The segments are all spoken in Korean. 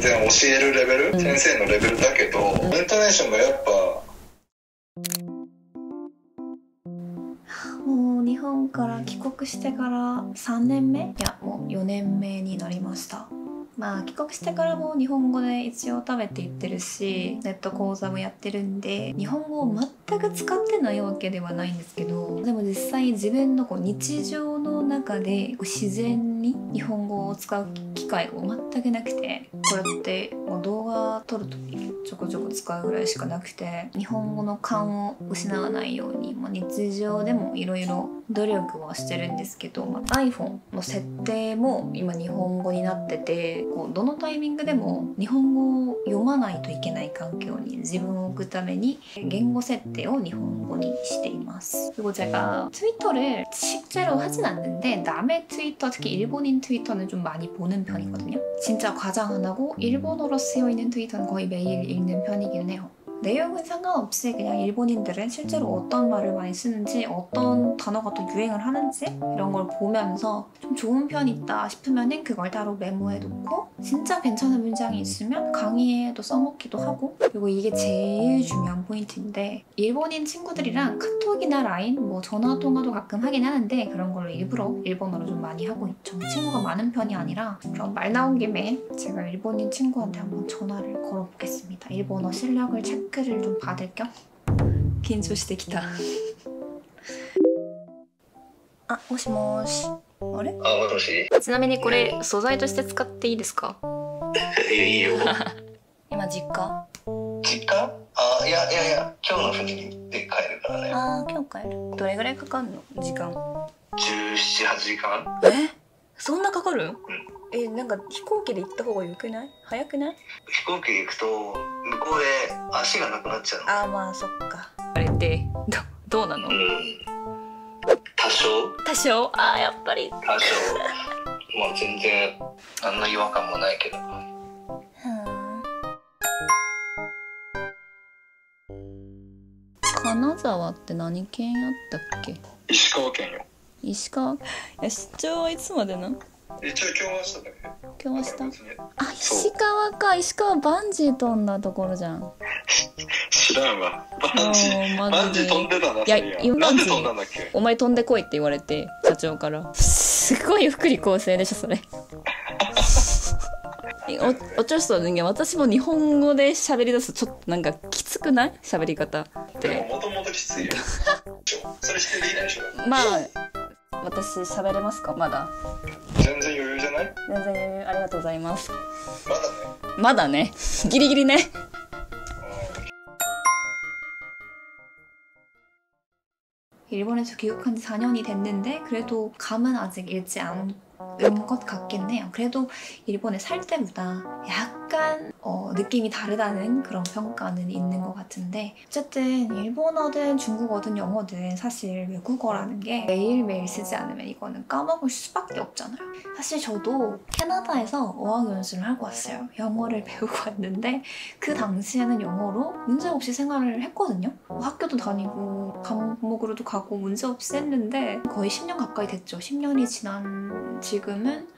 全然教えるレベル、先生のレベルだけど、イントネーションがやっぱもう日本から帰国してから3年目？いやもう4年目になりました。まあ帰国してからも日本語で一応食べていってるしネット講座もやってるんで日本語を全く使ってないわけではないんですけどでも実際自分のこう日常の中でこう自然に日本語を使う機会が全くなくてこれってもう動画撮る時にちょこちょこ使うぐらいしかなくて日本語の勘を失わないように、まあ、日常でもいろいろ努力はしてるんですけど、まあ、iPhone の設定も今日本語になっててこうどのタイミングでも日本語を読まないといけない環境に自分を置くために言語設定を日本語にしています. 그리고 제가 트위터를 실제로 하진 않는데 남의 트위터 특히 일본인 트위터는 좀 많이 보는 편이거든요. 진짜 과장 안 하고 일본어로 쓰여 있는 트위터는 거의 매일 읽는 편이긴 해요. 내용은 상관없이 그냥 일본인들은 실제로 어떤 말을 많이 쓰는지 어떤 단어가 또 유행을 하는지 이런 걸 보면서 좀 좋은 표현이 있다 싶으면은 그걸 따로 메모해 놓고 진짜 괜찮은 문장이 있으면 강의에도 써먹기도 하고. 그리고 이게 제일 중요한 포인트인데 일본인 친구들이랑 카톡이나 라인 뭐 전화 통화도 가끔 하긴 하는데 그런 걸로 일부러 일본어로 좀 많이 하고 있죠. 친구가 많은 편이 아니라 그럼 말 나온 김에 제가 일본인 친구한테 한번 전화를 걸어보겠습니다. 일본어 실력을 체크 체크를 좀 받을 겸 긴조してきた あ、もしもし。あれあ、もしもし。ちなみにこれ素材として使っていいですかいいいよ。今実家実家あ、いやいやいや、今日の日にで帰るからね。あー、今日帰る。どれぐらいかかるの時間。 17、8時間え そんなかかる？え、なんか飛行機で行った方がよくない？早くない？飛行機で行くと、向こうで足がなくなっちゃうの。あー、まあそっか。あれって、ど、どうなの？うん。多少？多少？あー、やっぱり。多少。まあ全然、あんな違和感もないけど。金沢って何県やったっけ？石川県よ。石川？いや出張はいつまでな一応今日はしただけ。今日はした別にあ石川か。石川バンジー飛んだところじゃん。知らんわ。バンジー、もうバンジー飛んでたな、いや今なんで飛んだんだっけ？お前飛んでこいって言われて社長から。すごい福利厚生でしょそれ。おおちょっと人間私も日本語で喋り出すとちょっとなんかきつくない？喋り方でも、もともときついよ。それ知ってていないでしょ。まあ私喋れますかまだ全然余裕じゃない全然余裕ありがとうございますまだね。まだねギリギリね 일본에서 귀국한 지 4년이 됐는데 그래도 감은 아직 잃지 않은 것 같긴 해요. 그래도 일본에 살 때보다 약간 어, 느낌이 다르다는 그런 평가는 있는 것 같은데 어쨌든 일본어든 중국어든 영어든 사실 외국어라는 게 매일매일 쓰지 않으면 이거는 까먹을 수밖에 없잖아요. 사실 저도 캐나다에서 어학 연수를 하고 왔어요. 영어를 배우고 왔는데 그 당시에는 영어로 문제없이 생활을 했거든요. 뭐 학교도 다니고 과목으로도 가고 문제없이 했는데 거의 10년 가까이 됐죠. 10년이 지난 지금은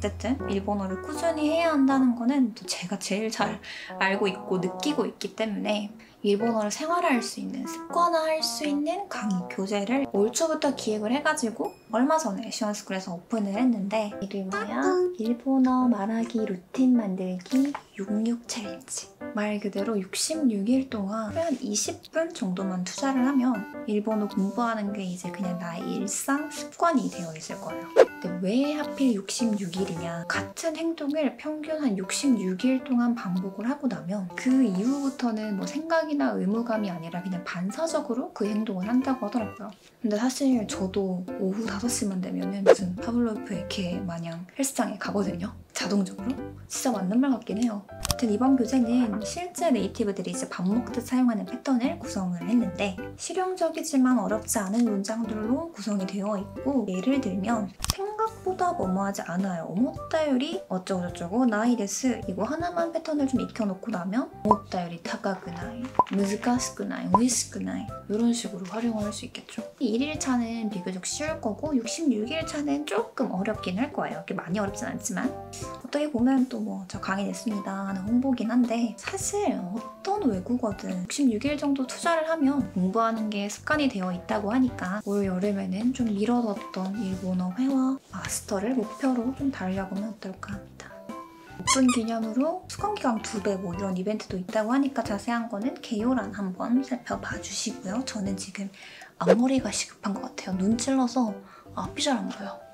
어쨌든 일본어를 꾸준히 해야 한다는 거는 또 제가 제일 잘 알고 있고 느끼고 있기 때문에 일본어를 생활할 수 있는 습관화할 수 있는 강의 교재를 올 초부터 기획을 해가지고 얼마 전에 시원스쿨에서 오픈을 했는데 이름하여 일본어 말하기 루틴 만들기 66 challenge 말 그대로 66일 동안 한 20분 정도만 투자를 하면 일본어 공부하는 게 이제 그냥 나의 일상 습관이 되어 있을 거예요. 근데 왜 하필 66일이냐? 같은 행동을 평균 한 66일 동안 반복을 하고 나면 그 이후부터는 뭐 생각이나 의무감이 아니라 그냥 반사적으로 그 행동을 한다고 하더라고요. 근데 사실 저도 오후 5시만 되면은 무슨 파블로프의 개 마냥 헬스장에 가거든요. 자동적으로. 진짜 맞는 말 같긴 해요. 아무튼 이번 교재는 실제 네이티브들이 이제 밥 먹듯 사용하는 패턴을 구성을 했는데 실용적이지만 어렵지 않은 문장들로 구성이 되어 있고 예를 들면 생각보다 뭐뭐하지 않아요. 思ったより 어쩌고저쩌고 ないです 이거 하나만 패턴을 좀 익혀놓고 나면 思ったより高くない, 무즈카스구나이, 오이스구나이 이런 식으로 활용을 할 수 있겠죠. 1일차는 비교적 쉬울 거고 66일차는 조금 어렵긴 할 거예요. 이렇게 많이 어렵진 않지만 어떻게 보면 또 뭐 저 강의 냈습니다 하는 홍보긴 한데 사실 어떤 외국어든 66일 정도 투자를 하면 공부하는 게 습관이 되어 있다고 하니까 올 여름에는 좀 미뤄뒀던 일본어 회화 마스터를 목표로 좀 달려보면 어떨까 합니다. 오픈 기념으로 수강기간 2배 뭐 이런 이벤트도 있다고 하니까 자세한 거는 개요란 한번 살펴봐 주시고요. 저는 지금 앞머리가 시급한 것 같아요. 눈 찔러서 앞이 잘 안 보여.